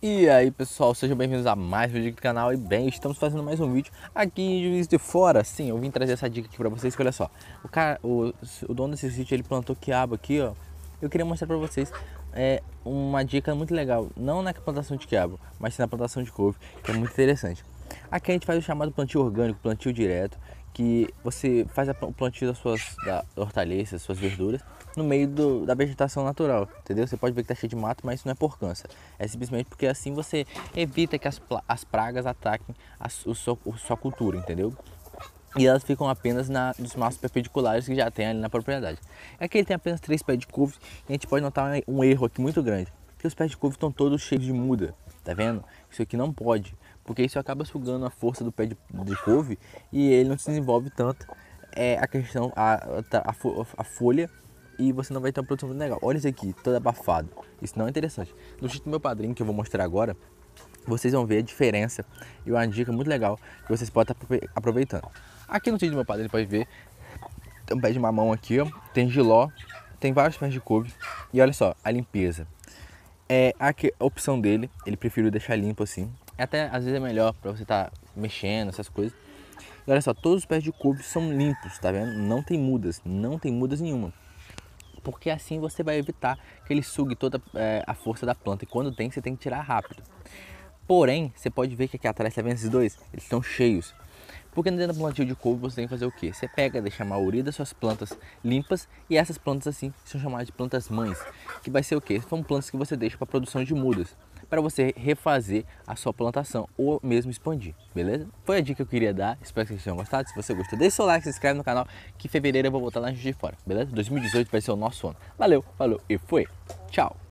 E aí pessoal, sejam bem-vindos a mais um vídeo do canal. E bem, estamos fazendo mais um vídeo aqui em Juiz de Fora. Sim, eu vim trazer essa dica aqui pra vocês, que olha só. O, cara, o, o dono desse sítio, ele plantou quiabo aqui, ó. Eu queria mostrar pra vocês é, uma dica muito legal. Não na plantação de quiabo, mas sim na plantação de couve, que é muito interessante. Aqui a gente faz o chamado plantio orgânico, plantio direto que você faz o plantio das suas da hortaliças, suas verduras, no meio do, da vegetação natural, entendeu? Você pode ver que está cheio de mato, mas isso não é por câncer. É simplesmente porque assim você evita que as, as pragas ataquem a, o a sua cultura, entendeu? E elas ficam apenas na, nos maços perpendiculares que já tem ali na propriedade. Aqui ele tem apenas três pés de couve e a gente pode notar um erro aqui muito grande. Que os pés de couve estão todos cheios de muda, tá vendo? Isso aqui não pode porque isso acaba sugando a força do pé de, de couve e ele não se desenvolve tanto é, a questão, a, a, a, folha e você não vai ter uma produção muito legal. Olha isso aqui, todo abafado. Isso não é interessante. No sítio do meu padrinho, que eu vou mostrar agora, vocês vão ver a diferença e uma dica muito legal que vocês podem estar aproveitando. Aqui no sítio do meu padrinho, pode ver, tem um pé de mamão aqui, ó, tem giló, tem vários pés de couve e olha só, a limpeza. É a opção dele, ele preferiu deixar limpo assim, até às vezes é melhor para você estar tá mexendo, essas coisas. E olha só, todos os pés de couve são limpos, tá vendo? Não tem mudas, não tem mudas nenhuma. Porque assim você vai evitar que ele sugue toda é, a força da planta. E quando tem, você tem que tirar rápido. Porém, você pode ver que aqui atrás, tá vendo esses dois? Eles estão cheios. Porque dentro do plantio de couve você tem que fazer o quê? Você pega, deixa a maioria das suas plantas limpas e essas plantas assim são chamadas de plantas mães. Que vai ser o quê? São plantas que você deixa para produção de mudas para você refazer a sua plantação ou mesmo expandir, beleza? Foi a dica que eu queria dar, espero que vocês tenham gostado. Se você gostou, deixa seu like, se inscreve no canal, que em fevereiro eu vou voltar lá de Fora, beleza? 2018 vai ser o nosso ano. Valeu, falou e foi. Tchau!